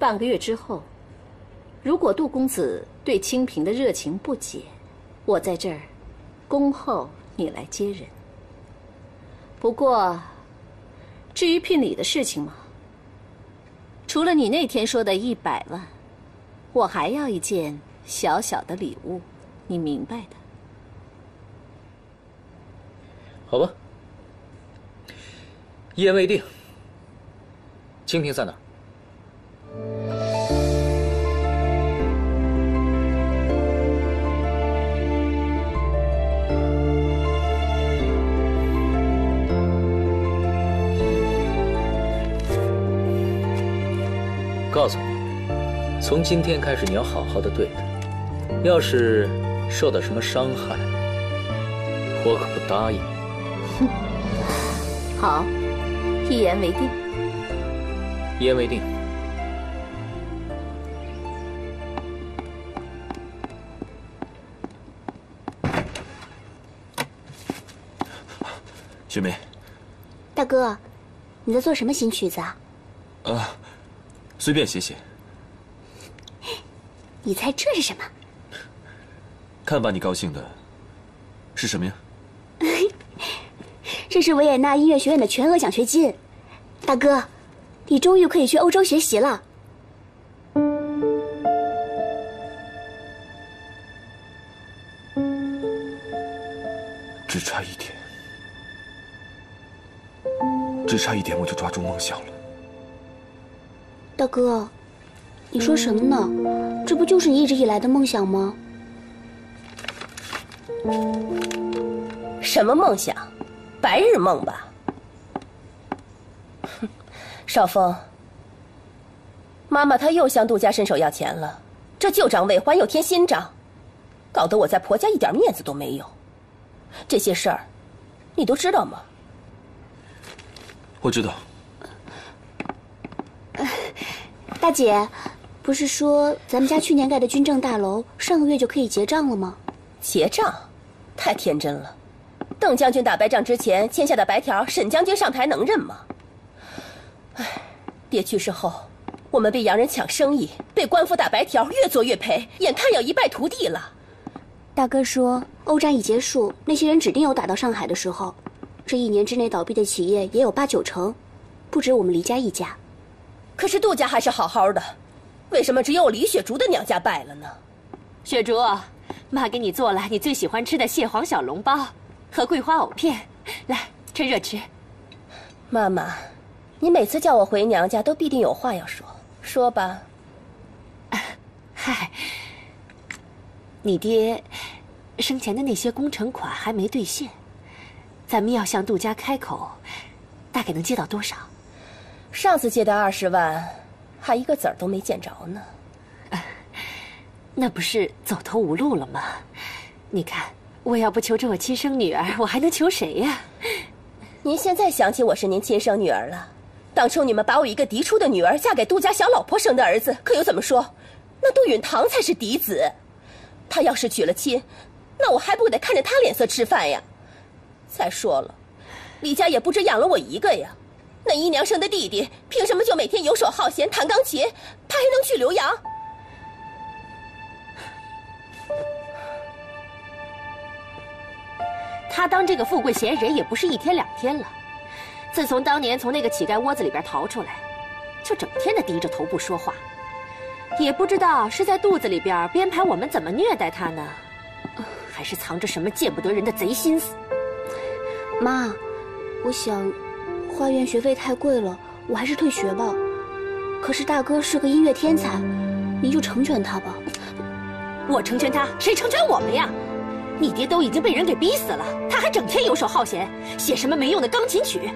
半个月之后，如果杜公子对清平的热情不解，我在这儿恭候你来接人。不过，至于聘礼的事情嘛，除了你那天说的一百万，我还要一件小小的礼物，你明白的。好吧，一言未定。清平在哪？告诉你，从今天开始你要好好的对他。要是受到什么伤害，我可不答应。哼，好，一言为定。一言为定。雪梅，大哥，你在做什么新曲子啊？啊。随便写写。你猜这是什么？看把你高兴的，是什么呀？这是维也纳音乐学院的全额奖学金，大哥，你终于可以去欧洲学习了。只差一点，只差一点，我就抓住梦想了。大哥，你说什么呢？这不就是你一直以来的梦想吗？什么梦想？白日梦吧。哼，少峰，妈妈她又向杜家伸手要钱了，这旧账未还又添新账，搞得我在婆家一点面子都没有。这些事儿，你都知道吗？我知道。大姐，不是说咱们家去年盖的军政大楼上个月就可以结账了吗？结账，太天真了。邓将军打败仗之前签下的白条，沈将军上台能认吗？唉，爹去世后，我们被洋人抢生意，被官府打白条，越做越赔，眼看要一败涂地了。大哥说，欧战一结束，那些人指定有打到上海的时候。这一年之内倒闭的企业也有八九成，不止我们黎家一家。可是杜家还是好好的，为什么只有李雪竹的娘家败了呢？雪竹，妈给你做了你最喜欢吃的蟹黄小笼包和桂花藕片，来趁热吃。妈妈，你每次叫我回娘家都必定有话要说，说吧。嗨，你爹生前的那些工程款还没兑现，咱们要向杜家开口，大概能借到多少？上次借的二十万，还一个子儿都没见着呢。那不是走投无路了吗？你看，我要不求着我亲生女儿，我还能求谁呀？您现在想起我是您亲生女儿了？当初你们把我一个嫡出的女儿嫁给杜家小老婆生的儿子，可又怎么说？那杜允堂才是嫡子。他要是娶了亲，那我还不得看着他脸色吃饭呀？再说了，李家也不止养了我一个呀。那姨娘生的弟弟，凭什么就每天游手好闲弹钢琴？他还能去留洋？他当这个富贵闲人也不是一天两天了。自从当年从那个乞丐窝子里边逃出来，就整天的低着头不说话。也不知道是在肚子里边编排我们怎么虐待他呢，还是藏着什么见不得人的贼心思？妈，我想。花园学费太贵了，我还是退学吧。可是大哥是个音乐天才，您就成全他吧。我成全他，谁成全我们呀？你爹都已经被人给逼死了，他还整天游手好闲，写什么没用的钢琴曲。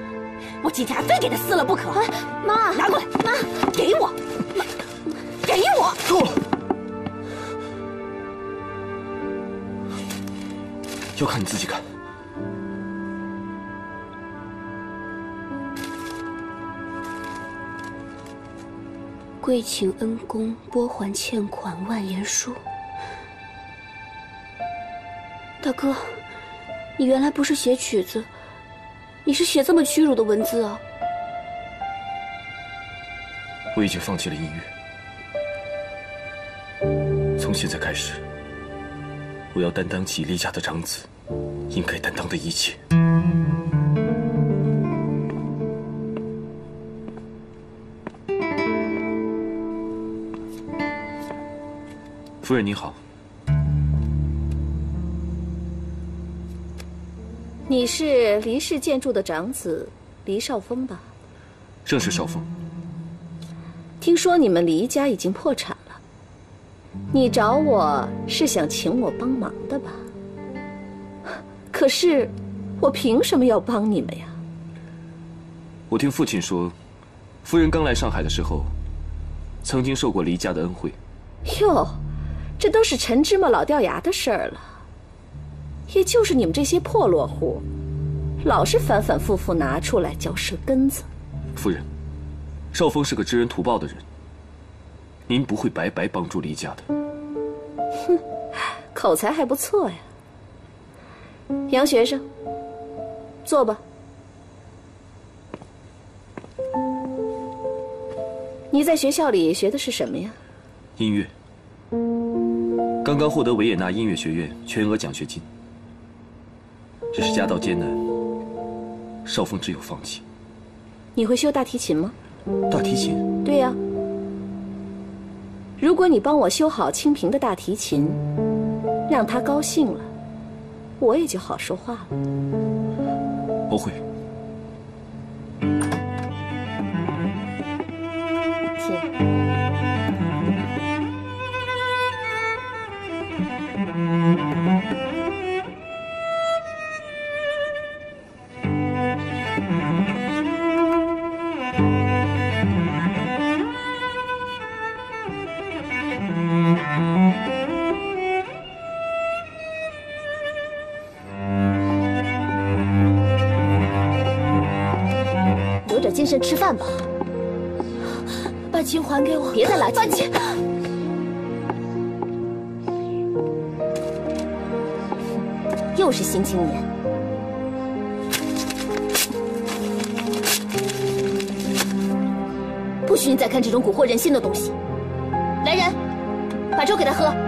我今天还非给他撕了不可。妈，拿过来，妈，给我，妈给我。够了，要看你自己看。跪请恩公拨还欠款万言书。大哥，你原来不是写曲子，你是写这么屈辱的文字啊。我已经放弃了音乐，从现在开始，我要担当起厉家的长子应该担当的一切。夫人你好，你是黎氏建筑的长子黎少峰吧？正是少峰。听说你们黎家已经破产了，你找我是想请我帮忙的吧？可是，我凭什么要帮你们呀？我听父亲说，夫人刚来上海的时候，曾经受过黎家的恩惠。哟。这都是陈芝麻老掉牙的事儿了，也就是你们这些破落户，老是反反复复拿出来嚼舌根子。夫人，少峰是个知恩图报的人，您不会白白帮助黎家的。哼，口才还不错呀，杨学生，坐吧。你在学校里学的是什么呀？音乐。刚刚获得维也纳音乐学院全额奖学金，只是家道艰难，少峰只有放弃。你会修大提琴吗？大提琴？对呀。如果你帮我修好清平的大提琴，让他高兴了，我也就好说话了。不会。留点精神吃饭吧。把琴还给我！别再拉把琴。又是新青年，不许你再看这种蛊惑人心的东西。来人，把粥给他喝。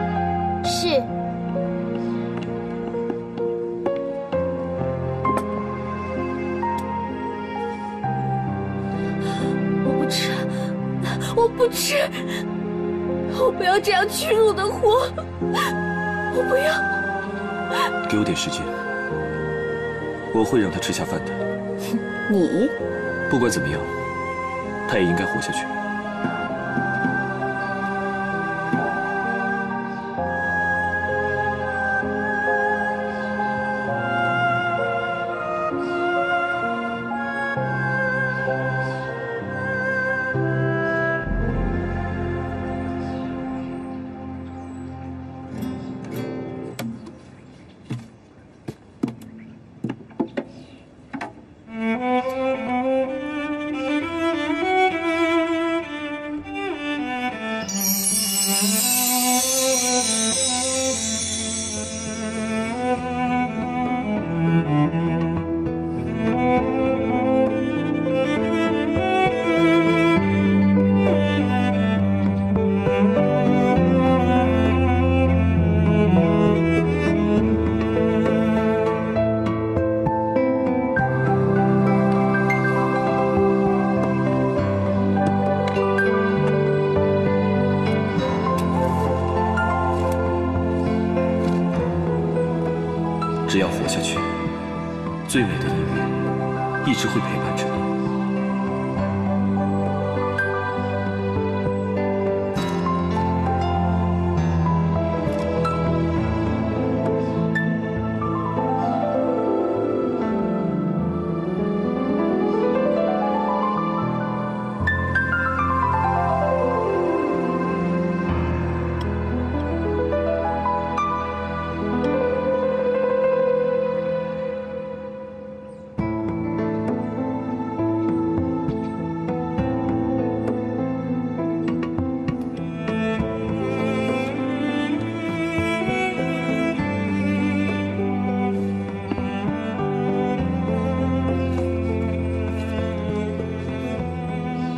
不要这样屈辱的活，我不要。给我点时间，我会让他吃下饭的。你，不管怎么样，他也应该活下去。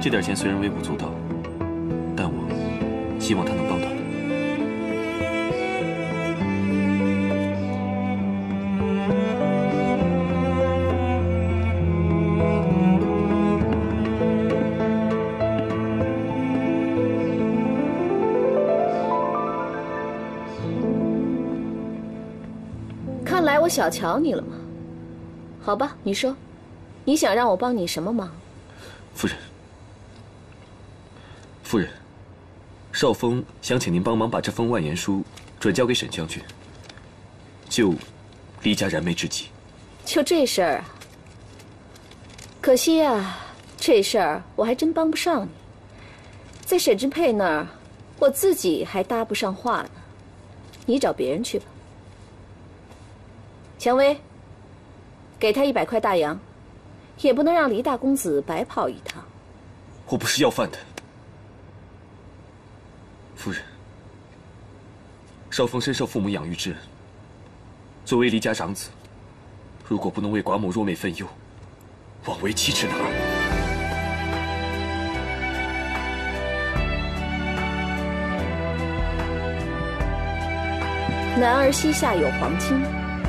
这点钱虽然微不足道但我希望他能帮到你。看来我小瞧你了嘛。好吧你说你想让我帮你什么忙？少峰想请您帮忙把这封万言书转交给沈将军，救离家燃眉之急。就这事儿啊？可惜啊，这事儿我还真帮不上你。在沈之佩那儿，我自己还搭不上话呢。你找别人去吧。蔷薇，给他一百块大洋，也不能让黎大公子白跑一趟。我不是要饭的，夫人。少峰深受父母养育之恩，作为黎家长子，如果不能为寡母弱妹分忧，枉为妻之男。男儿膝下有黄金，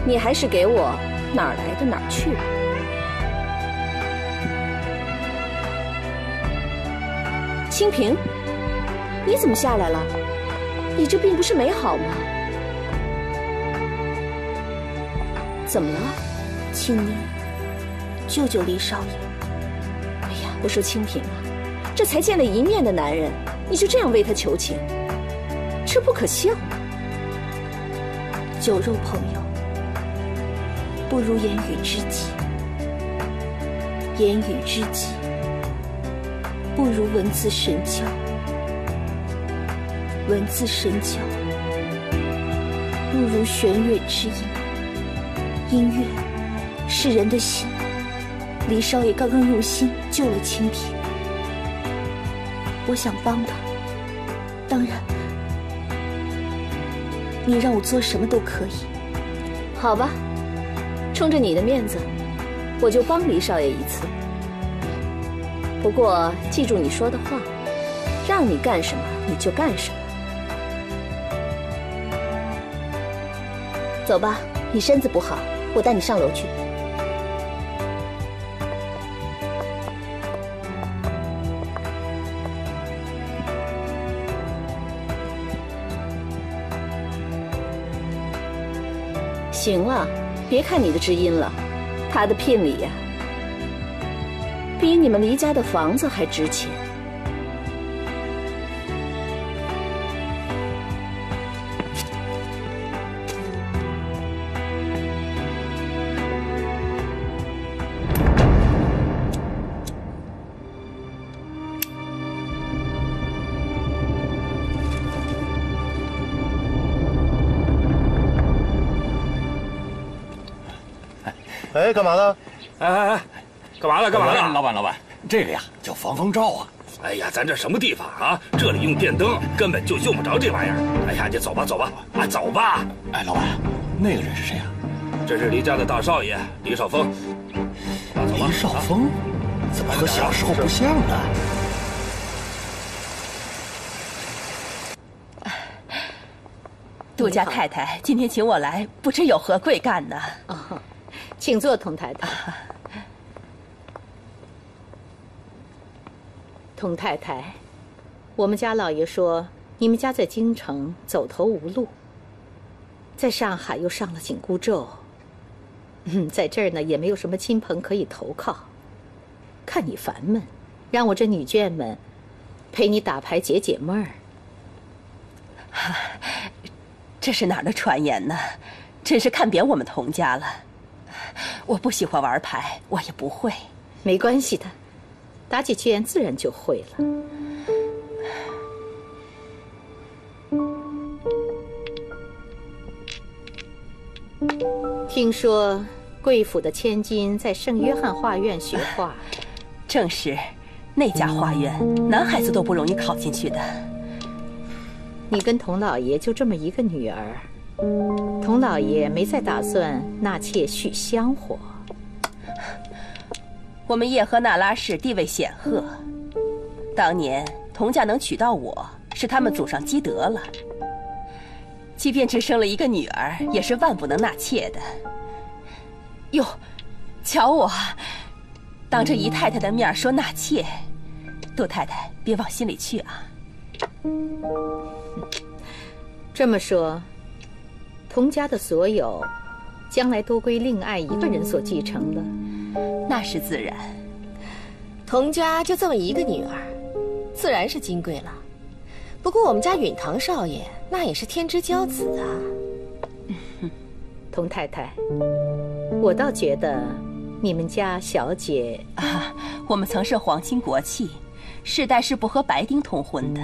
你还是给我哪儿来的哪儿去吧。清平，你怎么下来了？你这病不是没好吗？怎么了？请你救救黎少爷。哎呀，我说清平啊，这才见了一面的男人，你就这样为他求情，这不可笑。酒肉朋友，不如言语知己；言语知己，不如文字神交；文字神交，不如弦乐之音。音乐是人的心。李少爷刚刚用心救了清平，我想帮他，当然。你让我做什么都可以，好吧。冲着你的面子，我就帮黎少爷一次。不过记住你说的话，让你干什么你就干什么。走吧，你身子不好，我带你上楼去。行了，别看你的知音了，他的聘礼呀，比你们黎家的房子还值钱。哎，干嘛呢？哎哎哎，干嘛呢？干嘛呢？老板，老板，这个呀叫防风罩啊。哎呀，咱这什么地方啊？这里用电灯根本就用不着这玩意儿。哎呀，你走吧，走吧，啊，走吧。哎，老板，那个人是谁啊？这是黎家的大少爷黎少峰。黎少峰，怎么和小时候不像呢？杜家太太今天请我来，不知有何贵干呢？哦，请坐，童太太。童太太，我们家老爷说你们家在京城走投无路，在上海又上了紧箍咒，嗯，在这儿呢也没有什么亲朋可以投靠，看你烦闷，让我这女眷们陪你打牌解解闷儿。这是哪儿的传言呢？真是看扁我们童家了。我不喜欢玩牌，我也不会。没关系的，打几圈自然就会了。听说贵府的千金在圣约翰画院学画，正是，那家画院男孩子都不容易考进去的。你跟童老爷就这么一个女儿，童老爷没再打算纳妾续香火。我们叶赫那拉氏地位显赫，当年童家能娶到我是他们祖上积德了。即便只生了一个女儿，也是万不能纳妾的。哟，瞧我，当着姨太太的面说纳妾，杜太太别往心里去啊。这么说，童家的所有将来都归令爱一个人所继承了。那是自然。童家就这么一个女儿，自然是金贵了。不过我们家允堂少爷那也是天之骄子啊。童太太，我倒觉得你们家小姐啊，我们曾是皇亲国戚，世代是不和白丁通婚的。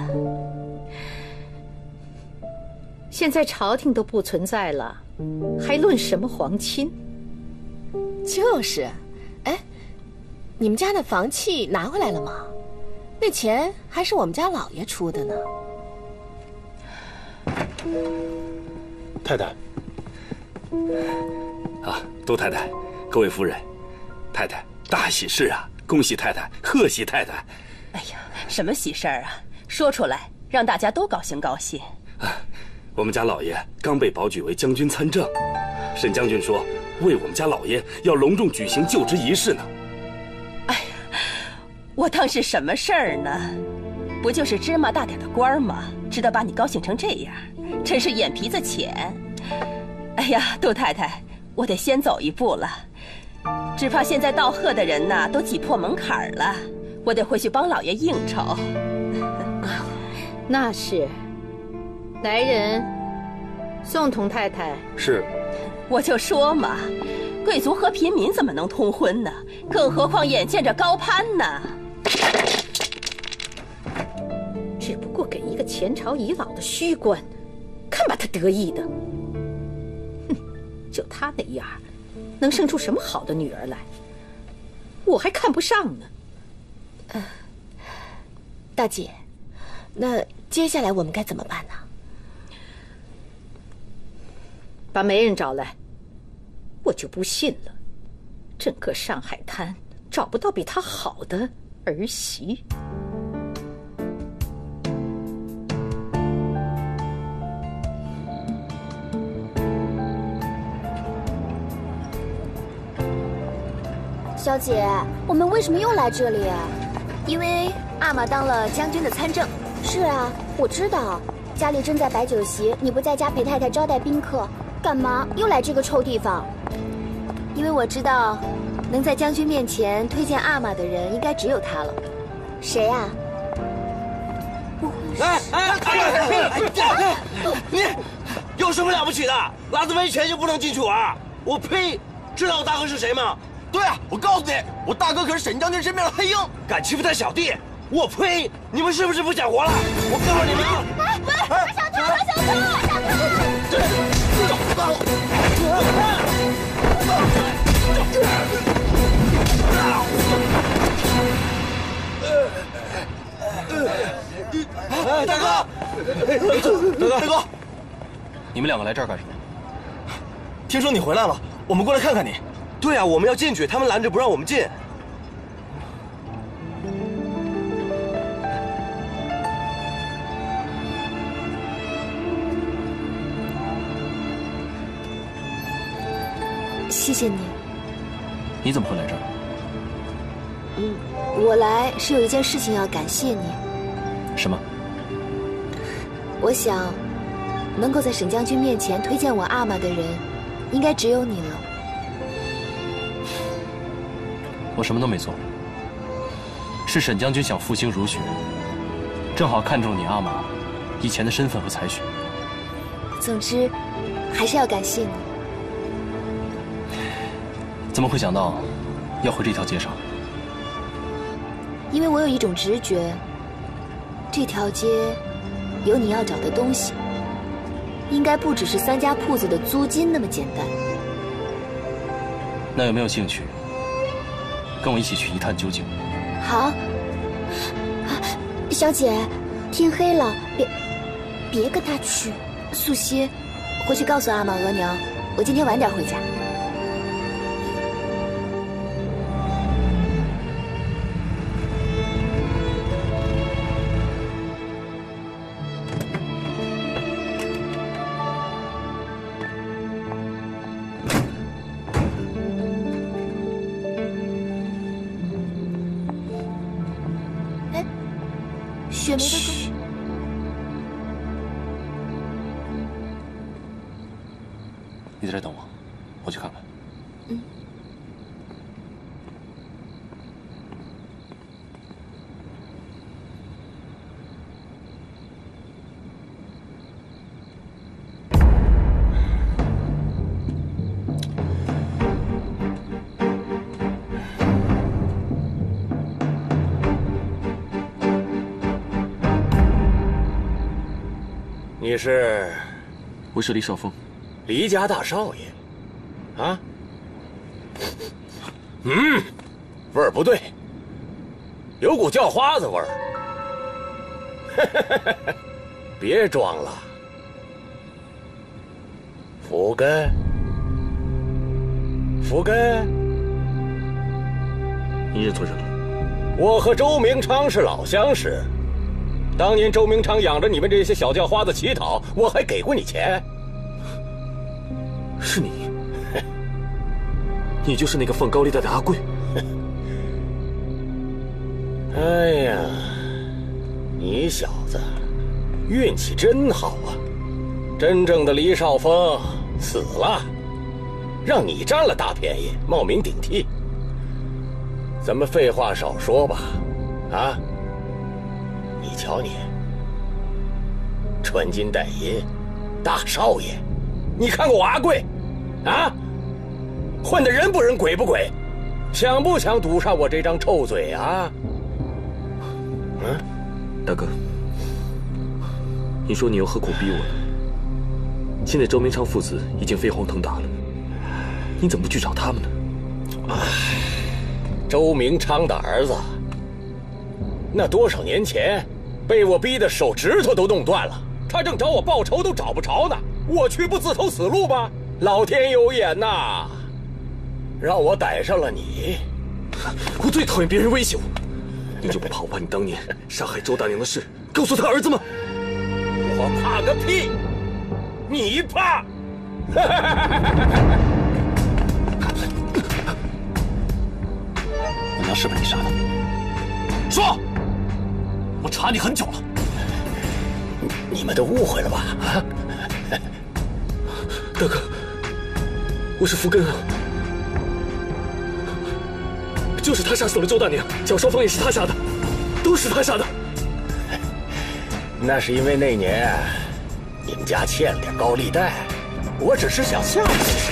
现在朝廷都不存在了，还论什么皇亲？就是，哎，你们家那房契拿回来了吗？那钱还是我们家老爷出的呢。太太。啊，杜太太，各位夫人，太太，大喜事啊！恭喜太太，贺喜太太！哎呀，什么喜事儿啊？说出来，让大家都高兴高兴。啊，我们家老爷刚被保举为将军参政，沈将军说，为我们家老爷要隆重举行就职仪式呢。哎呀，我当是什么事儿呢？不就是芝麻大点的官吗？值得把你高兴成这样，真是眼皮子浅。哎呀，杜太太，我得先走一步了，只怕现在道贺的人呐都挤破门槛了，我得回去帮老爷应酬。那是，来人，宋童太太。是。我就说嘛，贵族和平民怎么能通婚呢？更何况眼见着高攀呢？只不过给一个前朝遗老的虚官，看把他得意的。哼就他那样，能生出什么好的女儿来？我还看不上呢。大姐，那接下来我们该怎么办呢？把媒人找来。我就不信了，整个上海滩找不到比她好的儿媳。小姐，我们为什么又来这里？因为阿玛当了将军的参政。是啊，我知道，家里正在摆酒席，你不在家陪太太招待宾客，干嘛又来这个臭地方？因为我知道，能在将军面前推荐阿玛的人，应该只有他了。谁呀？哎哎哎！你有什么了不起的？拉着维权就不能进去玩？我呸！知道我大哥是谁吗？对啊，我告诉你，我大哥可是沈将军身边的黑鹰，敢欺负他小弟，我呸！你们是不是不想活了？我告诉你们啊！哎，小偷，小偷，小偷！大哥，大哥，大哥，你们两个来这儿干什么？听说你回来了，我们过来看看你。对啊，我们要进去，他们拦着不让我们进。谢谢你。你怎么会来这儿？嗯，我来是有一件事情要感谢你。什么？我想，能够在沈将军面前推荐我阿玛的人，应该只有你了。我什么都没做，是沈将军想复兴儒学，正好看中你阿玛以前的身份和才学。总之，还是要感谢你。怎么会想到要回这条街上？因为我有一种直觉，这条街有你要找的东西，应该不只是三家铺子的租金那么简单。那有没有兴趣？跟我一起去一探究竟。好，小姐，天黑了，别别跟他去。素汐，回去告诉阿玛额娘，我今天晚点回家。你是？我是李少峰，黎家大少爷。啊？嗯，味儿不对，有股叫花子味儿。别装了，福根，福根，你认错人了。我和周明昌是老相识，当年周明昌养着你们这些小叫花子乞讨，我还给过你钱。是你，你就是那个放高利贷的阿贵。哎呀，你小子运气真好啊！真正的黎少峰死了，让你占了大便宜，冒名顶替。咱们废话少说吧，啊！你瞧你，穿金戴银，大少爷，你看过我阿贵，啊？混的人不人鬼不鬼，想不想堵上我这张臭嘴啊？嗯，大哥，你说你又何苦逼我呢？现在周明昌父子已经飞黄腾达了，你怎么不去找他们呢？唉。周明昌的儿子，那多少年前被我逼得手指头都弄断了，他正找我报仇都找不着呢，我去不自投死路吗？老天有眼呐，让我逮上了你！我最讨厌别人威胁我，你就不怕我把你当年杀害周大娘的事告诉他儿子吗？我怕个屁！你怕？我娘是不是你杀的？说！我查你很久了。你们都误会了吧？啊！大哥，我是福根啊，就是他杀死了周大娘，蒋少芳也是他杀的，都是他杀的。那是因为那年你们家欠了点高利贷，我只是想吓唬你。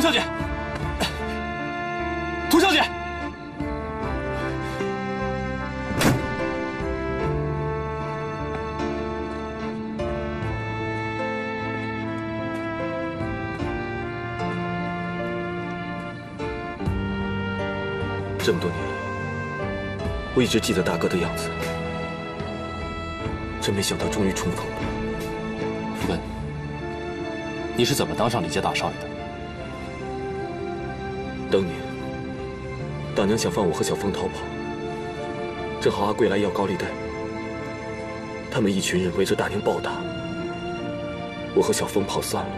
佟小姐，佟小姐这么多年，我一直记得大哥的样子，真没想到终于重逢了。福根，你是怎么当上李家大少爷的？当年，大娘想放我和小峰逃跑，正好阿贵来要高利贷，他们一群人围着大娘暴打，我和小峰跑散了。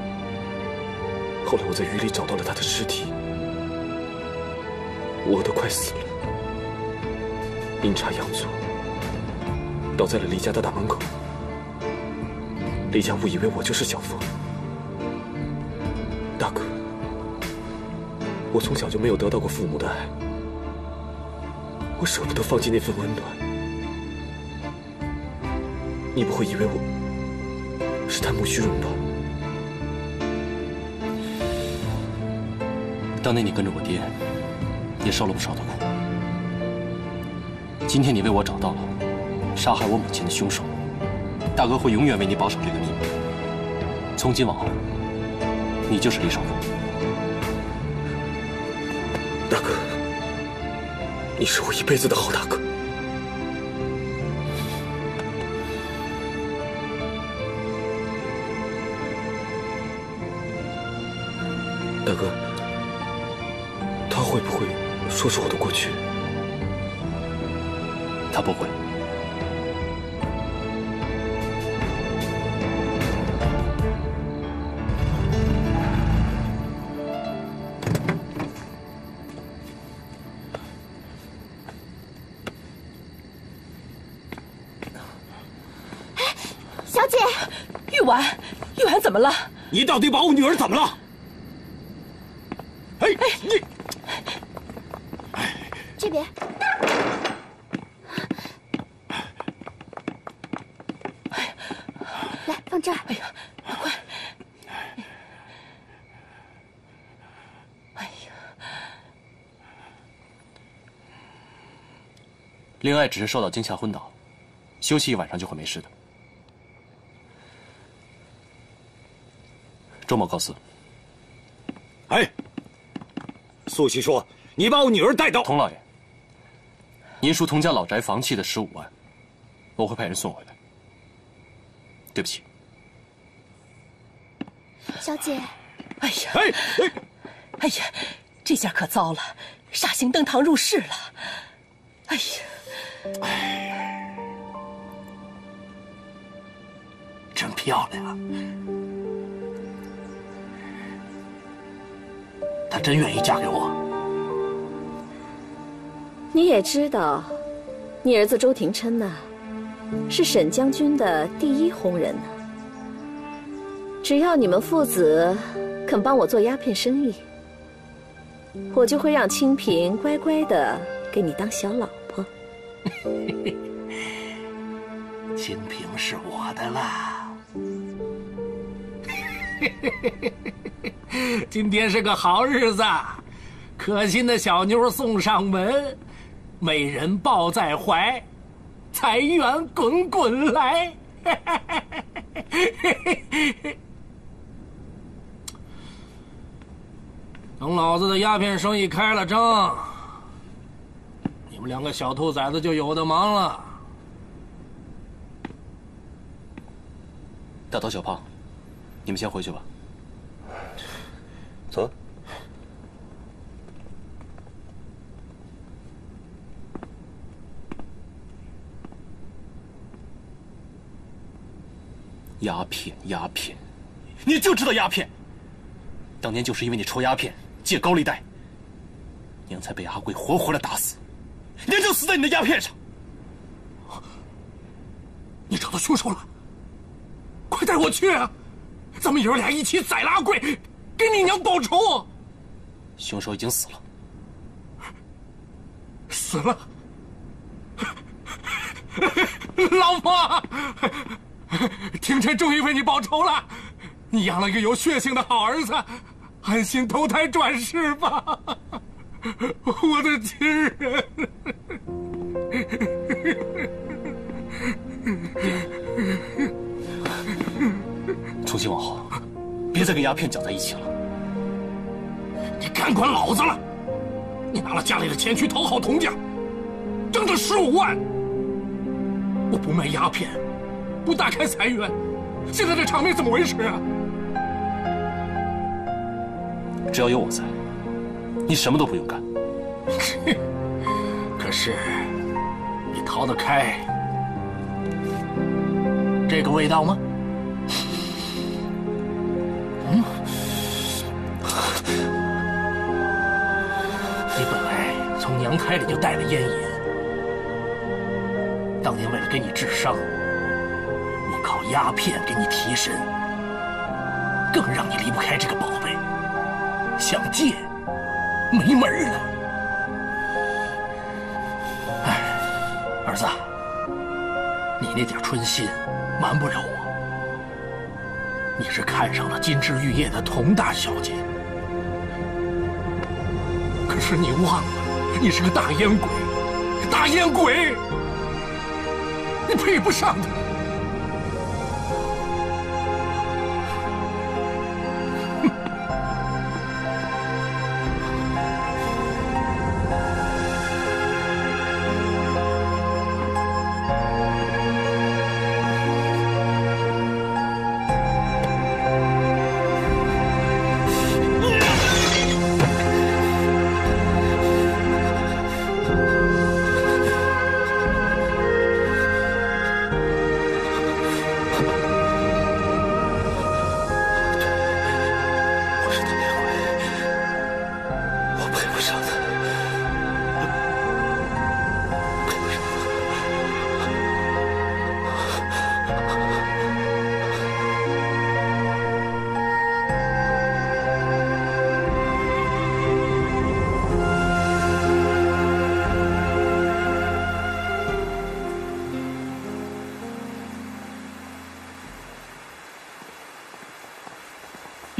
后来我在雨里找到了他的尸体。我都快死了，阴差阳错，倒在了李家的大门口。李家误以为我就是小峰，我从小就没有得到过父母的爱，我舍不得放弃那份温暖。你不会以为我是贪慕虚荣吧？当年你跟着我爹。也受了不少的苦。今天你为我找到了杀害我母亲的凶手，大哥会永远为你保守这个秘密。从今往后，你就是李少峰。大哥，你是我一辈子的好大哥。大哥，他会不会？说出我的过去，他不会。怎么了？你到底把我女儿怎么了？哎哎你。这边。来放这儿。哎呀快。哎呀。令爱只是受到惊吓昏倒休息一晚上就会没事的。周某告辞。哎，素汐说：“你把我女儿带到。”童老爷，您叔童家老宅房契的十五万，我会派人送回来。对不起。小姐，哎呀，哎哎，哎呀，这下可糟了，煞星登堂入室了。哎呀，哎，真漂亮。她真愿意嫁给我。你也知道，你儿子周廷琛呐，是沈将军的第一红人呢。只要你们父子肯帮我做鸦片生意，我就会让清平乖乖的给你当小老婆。清平是我的啦。今天是个好日子，可心的小妞送上门，美人抱在怀，财源滚滚来。等老子的鸦片生意开了张，你们两个小兔崽子就有的忙了。大头、小胖，你们先回去吧。走。鸦片，鸦片，你就知道鸦片。当年就是因为你抽鸦片。借高利贷，娘才被阿贵活活的打死，娘就死在你的鸦片上。你找到凶手了，快带我去啊！咱们爷俩一起宰了阿贵，给你娘报仇。凶手已经死了，死了。老婆，廷臣终于为你报仇了，你养了一个有血性的好儿子。安心投胎转世吧，我的亲人。从今往后，别再跟鸦片搅在一起了。你敢管老子了？你拿了家里的钱去讨好童家，整整十五万。我不卖鸦片，不大开财源，现在这场面怎么维持啊？只要有我在，你什么都不用干。可是，你逃得开这个味道吗？嗯，胎里就带了烟瘾，当年为了给你治伤，我靠鸦片给你提神，更让你离不开这个宝贝。想戒，没门了！哎，儿子，你那点春心瞒不了我。你是看上了金枝玉叶的佟大小姐，可是你忘了，你是个大烟鬼，大烟鬼，你配不上她。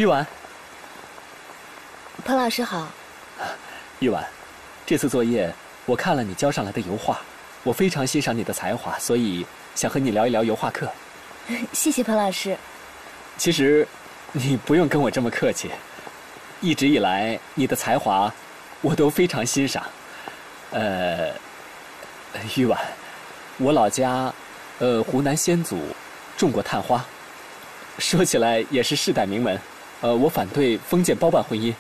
玉婉，彭老师好，玉婉，这次作业我看了你交上来的油画，我非常欣赏你的才华，所以想和你聊一聊油画课。谢谢彭老师。其实，你不用跟我这么客气。一直以来，你的才华，我都非常欣赏。呃，玉婉，我老家，呃，湖南先祖种过探花，说起来也是世代名门。呃，我反对封建包办婚姻，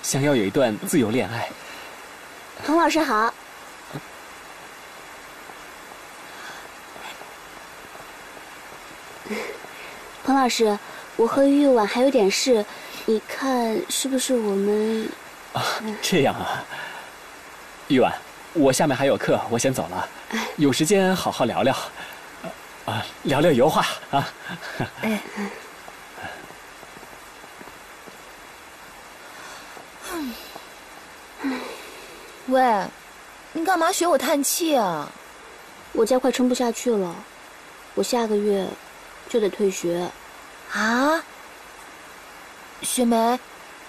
想要有一段自由恋爱。彭老师好。彭老师，我和玉婉还有点事，你看是不是我们？啊，这样啊。玉婉，我下面还有课，我先走了。有时间好好聊聊，啊，聊聊油画啊。哎。喂，你干嘛学我叹气啊？我家快撑不下去了，我下个月就得退学。啊，雪梅，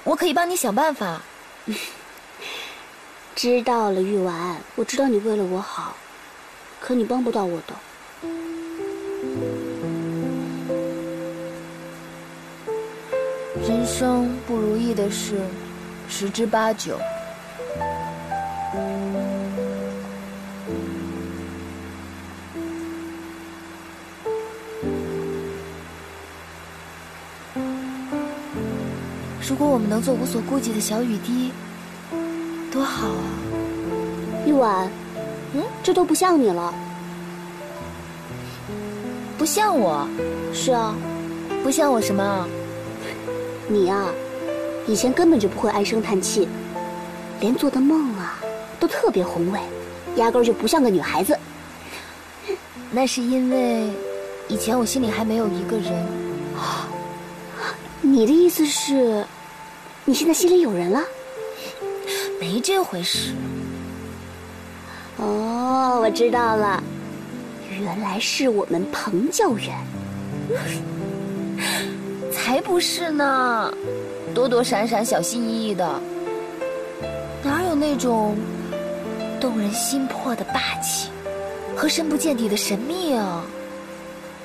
我可以帮你想办法。知道了，玉婉，我知道你为了我好，可你帮不到我的。人生不如意的事，十之八九。如果我们能做无所顾忌的小雨滴，多好啊！玉婉，嗯，这都不像你了。不像我？是啊，不像我什么啊？你呀，以前根本就不会唉声叹气，连做的梦啊都特别宏伟，压根就不像个女孩子。那是因为以前我心里还没有一个人。你的意思是？你现在心里有人了？没这回事。哦，我知道了，原来是我们彭教员。才不是呢，躲躲闪闪、小心翼翼的，哪有那种动人心魄的霸气和深不见底的神秘啊？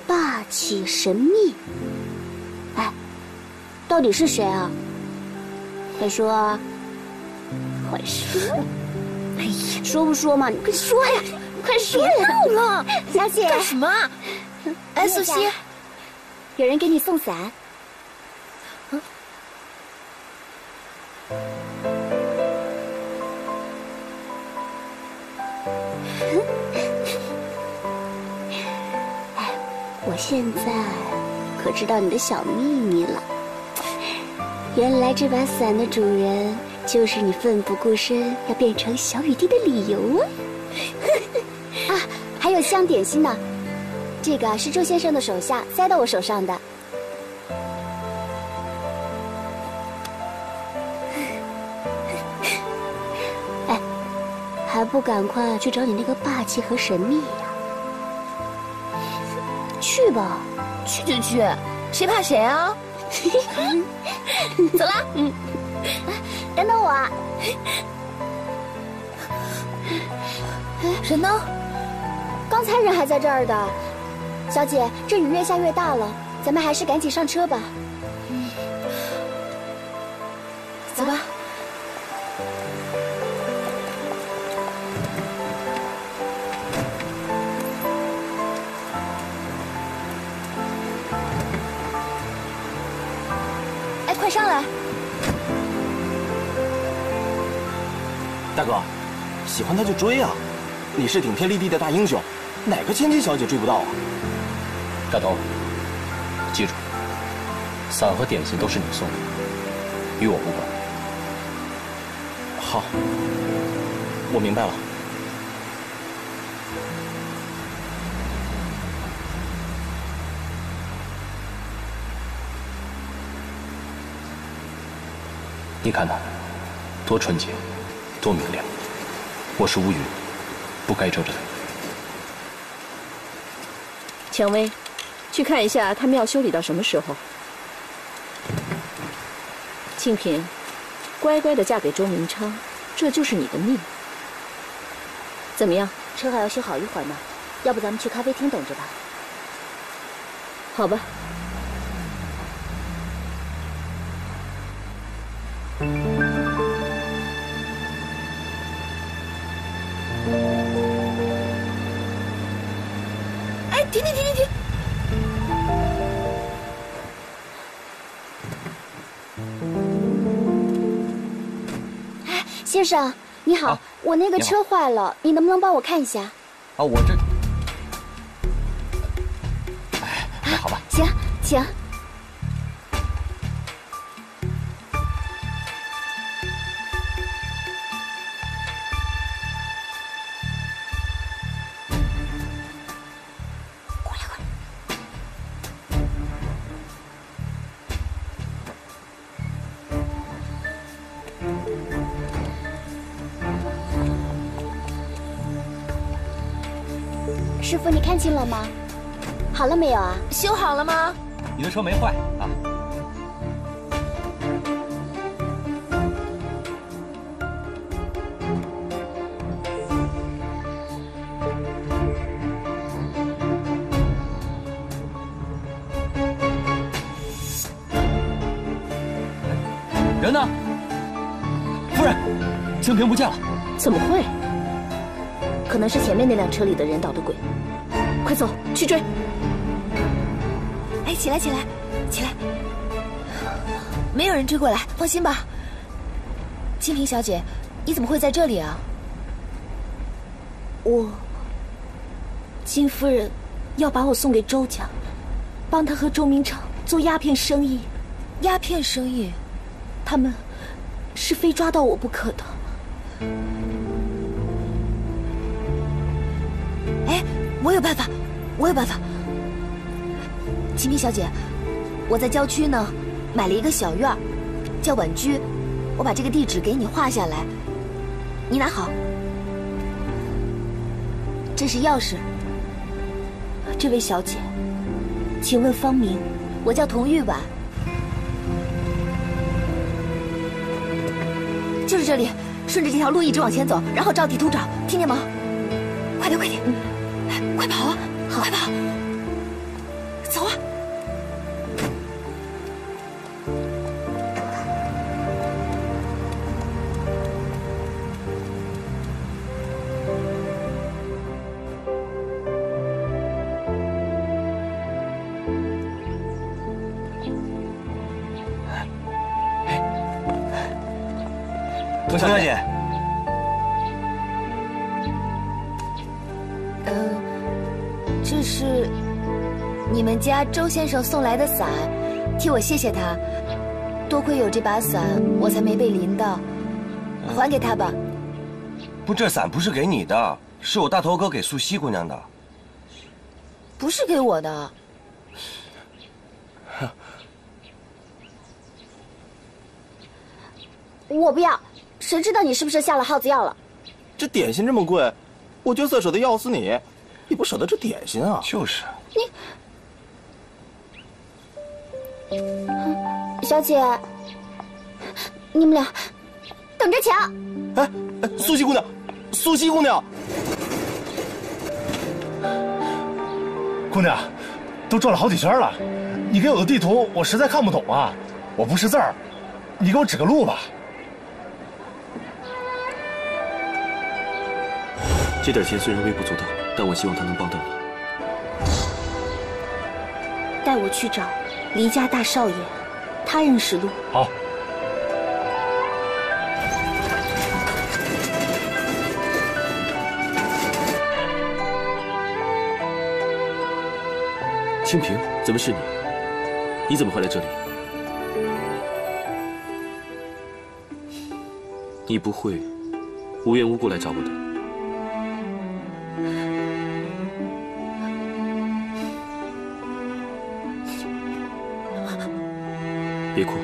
霸气神秘？哎，到底是谁啊？快说！快说！哎呀，说不说嘛？你快说呀！快说呀！别闹了，小姐。干什么？哎，素汐，有人给你送伞。哎，我现在可知道你的小秘密了。原来这把伞的主人就是你奋不顾身要变成小雨滴的理由啊！啊，还有香点心呢，这个是周先生的手下塞到我手上的。哎，还不赶快去找你那个霸气和神秘呀？去吧，去就去，谁怕谁啊？走啦，嗯，等等我。人呢？刚才人还在这儿的。小姐，这雨越下越大了，咱们还是赶紧上车吧。喜欢他就追啊！你是顶天立地的大英雄，哪个千金小姐追不到啊？大头，记住，伞和点心都是你送的，与我无关。好，我明白了。你看他，多纯洁，多明亮。我是乌云，不该遮着他。蔷薇，去看一下他们要修理到什么时候。清平，乖乖的嫁给周明昌，这就是你的命。怎么样，车还要修好一会儿呢，要不咱们去咖啡厅等着吧？好吧。先生你好，我那个车坏了，你能不能帮我看一下？啊，我这，车没坏啊。人呢？夫人，清平不见了。怎么会？可能是前面那辆车里的人捣的鬼。快走，去追！哎，起来起来，起来！没有人追过来，放心吧。清平小姐，你怎么会在这里啊？我，金夫人要把我送给周家，帮他和周明成做鸦片生意。鸦片生意，他们是非抓到我不可的。哎，我有办法，我有办法。清平小姐，我在郊区呢，买了一个小院，叫婉居。我把这个地址给你画下来，你拿好。这是钥匙。这位小姐，请问芳名？我叫童玉婉。就是这里，顺着这条路一直往前走，然后照地图找，听见吗？快点，快点，快跑啊！好快跑！周先生送来的伞，替我谢谢他。多亏有这把伞，我才没被淋到。还给他吧。不，这伞不是给你的，是我大头哥给素汐姑娘的。不是给我的。我不要，谁知道你是不是下了耗子药了？这点心这么贵，我就算舍得要死你，也不舍得这点心啊！就是。小姐，你们俩等着瞧！哎，哎苏西姑娘，苏西姑娘，姑娘，都转了好几圈了，你给我的地图我实在看不懂啊，我不识字儿，你给我指个路吧。这点钱虽然微不足道，但我希望它能帮到你。带我去找黎家大少爷，他认识路。好。清平，怎么是你？你怎么会来这里？你不会无缘无故来找我的？别哭，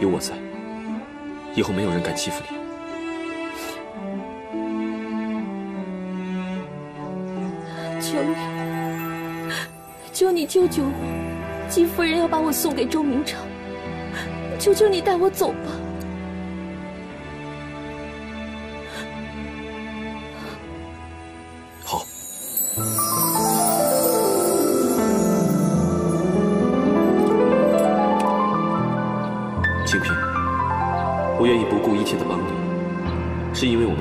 有我在，以后没有人敢欺负你。求你，求你救救我！金夫人要把我送给周明成，求求你带我走吧。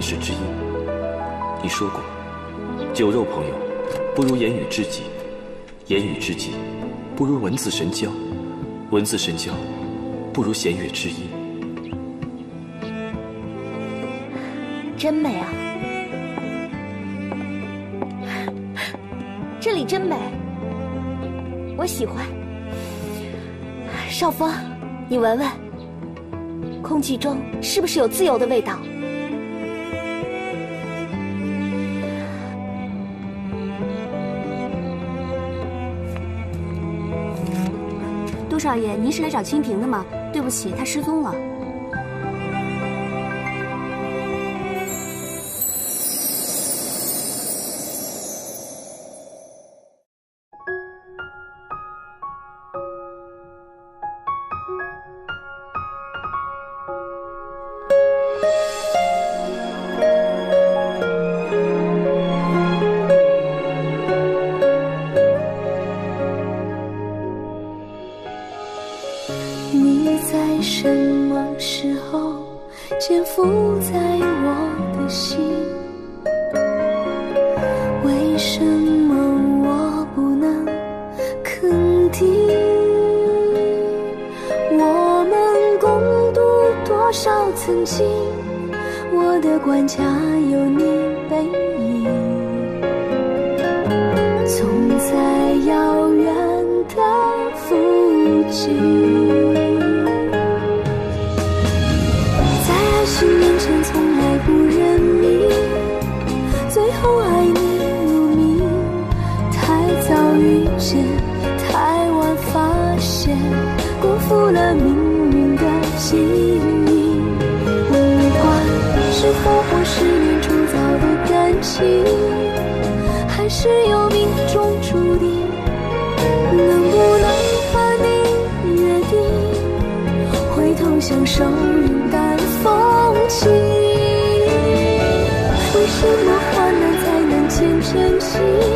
是因为我们是知音。你说过，酒肉朋友不如言语知己，言语知己不如文字神交，文字神交不如弦乐知音。真美啊！这里真美，我喜欢。少峰，你闻闻，空气中是不是有自由的味道？少爷，您是来找清平的吗？对不起，他失踪了。曾经？我的管家有你背影，总在遥远的附近。你，还是有命中注定，能不能和你约定？回头相守，云淡风轻。为什么患难才能见真情？